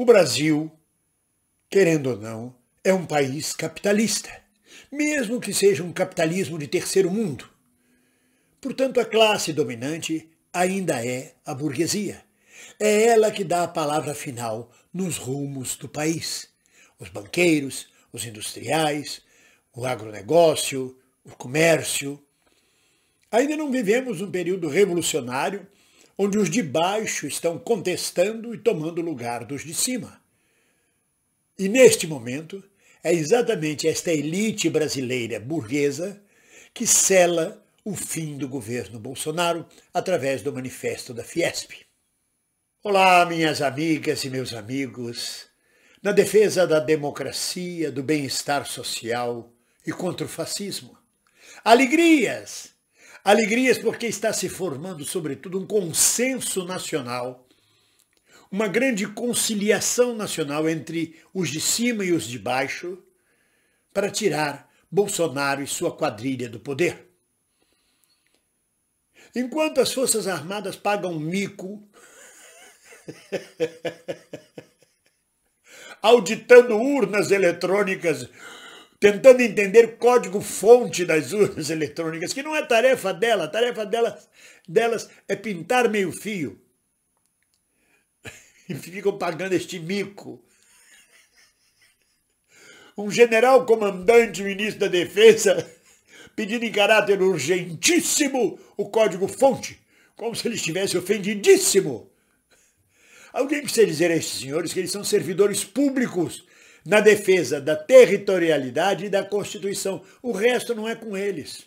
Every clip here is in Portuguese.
O Brasil, querendo ou não, é um país capitalista, mesmo que seja um capitalismo de terceiro mundo. Portanto, a classe dominante ainda é a burguesia. É ela que dá a palavra final nos rumos do país. Os banqueiros, os industriais, o agronegócio, o comércio. Ainda não vivemos um período revolucionário onde os de baixo estão contestando e tomando lugar dos de cima. E neste momento, é exatamente esta elite brasileira burguesa que sela o fim do governo Bolsonaro através do manifesto da Fiesp. Olá, minhas amigas e meus amigos. Na defesa da democracia, do bem-estar social e contra o fascismo. Alegrias! Alegrias porque está se formando, sobretudo, um consenso nacional, uma grande conciliação nacional entre os de cima e os de baixo, para tirar Bolsonaro e sua quadrilha do poder. Enquanto as Forças Armadas pagam mico, auditando urnas eletrônicas, tentando entender código-fonte das urnas eletrônicas, que não é tarefa dela, a tarefa delas, delas é pintar meio fio. E ficam pagando este mico. Um general comandante, ministro da Defesa, pedindo em caráter urgentíssimo o código-fonte, como se ele estivesse ofendidíssimo. Alguém precisa dizer a esses senhores que eles são servidores públicos na defesa da territorialidade e da Constituição. O resto não é com eles.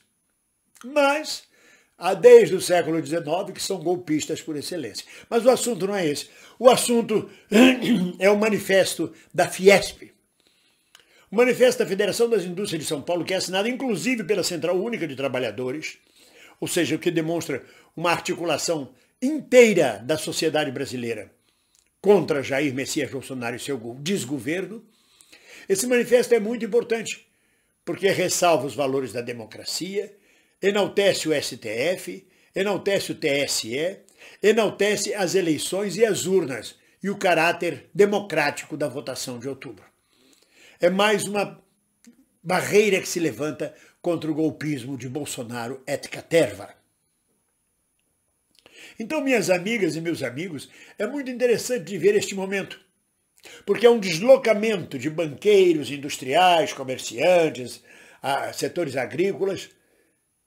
Mas há desde o século XIX que são golpistas por excelência. Mas o assunto não é esse. O assunto é o manifesto da Fiesp, o Manifesto da Federação das Indústrias de São Paulo, que é assinado inclusive pela Central Única de Trabalhadores, ou seja, o que demonstra uma articulação inteira da sociedade brasileira contra Jair Messias Bolsonaro e seu desgoverno. Esse manifesto é muito importante, porque ressalva os valores da democracia, enaltece o STF, enaltece o TSE, enaltece as eleições e as urnas e o caráter democrático da votação de outubro é mais uma barreira que se levanta contra o golpismo de Bolsonaro et caterva. Então, minhas amigas e meus amigos, é muito interessante de ver este momento, porque é um deslocamento de banqueiros, industriais, comerciantes, setores agrícolas,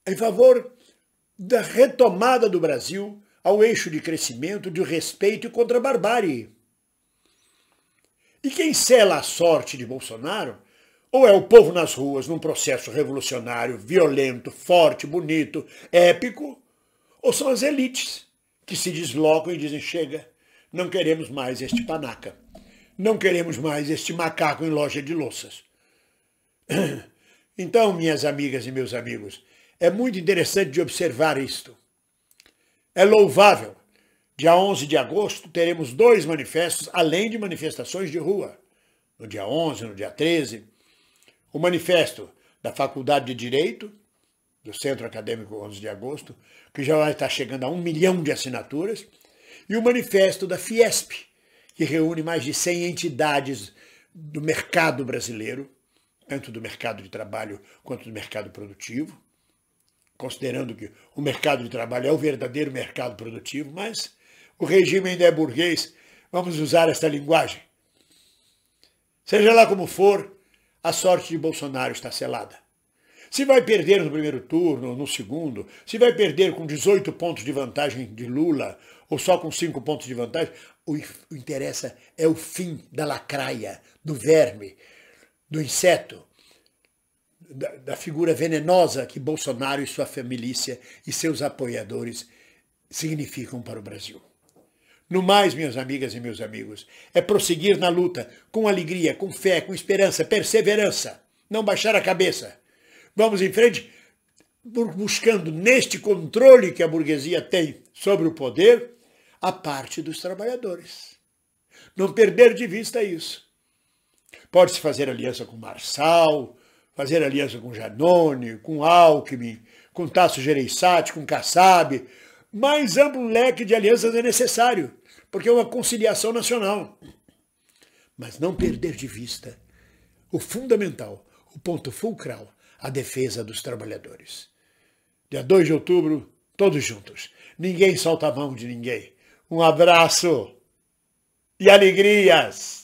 em favor da retomada do Brasil ao eixo de crescimento, de respeito contra a barbárie. E quem sela a sorte de Bolsonaro ou é o povo nas ruas num processo revolucionário, violento, forte, bonito, épico, ou são as elites que se deslocam e dizem: chega, não queremos mais este panaca, não queremos mais este macaco em loja de louças. Então, minhas amigas e meus amigos, é muito interessante de observar isto. É louvável Dia 11 de agosto teremos dois manifestos, além de manifestações de rua. No dia 11, no dia 13, o manifesto da Faculdade de Direito, do Centro Acadêmico 11 de agosto, que já vai estar chegando a um milhão de assinaturas, e o manifesto da Fiesp, que reúne mais de 100 entidades do mercado brasileiro, tanto do mercado de trabalho quanto do mercado produtivo, considerando que o mercado de trabalho é o verdadeiro mercado produtivo, mas o regime ainda é burguês, vamos usar esta linguagem. Seja lá como for, a sorte de Bolsonaro está selada. Se vai perder no primeiro turno no segundo, se vai perder com 18 pontos de vantagem de Lula ou só com 5 pontos de vantagem, o, o interessa é o fim da lacraia, do verme, do inseto, da, da figura venenosa que Bolsonaro e sua família e seus apoiadores significam para o Brasil. No mais, minhas amigas e meus amigos, é prosseguir na luta com alegria, com fé, com esperança, perseverança, não baixar a cabeça. Vamos em frente, buscando neste controle que a burguesia tem sobre o poder, a parte dos trabalhadores. Não perder de vista isso. Pode-se fazer aliança com Marçal, fazer aliança com Janone, com Alckmin, com Tasso Gereissati, com Kassab, mais amplo leque de alianças é necessário, porque é uma conciliação nacional. mas não perder de vista o fundamental, o ponto fulcral, a defesa dos trabalhadores. Dia 2 de outubro, todos juntos. Ninguém solta a mão de ninguém. Um abraço e alegrias!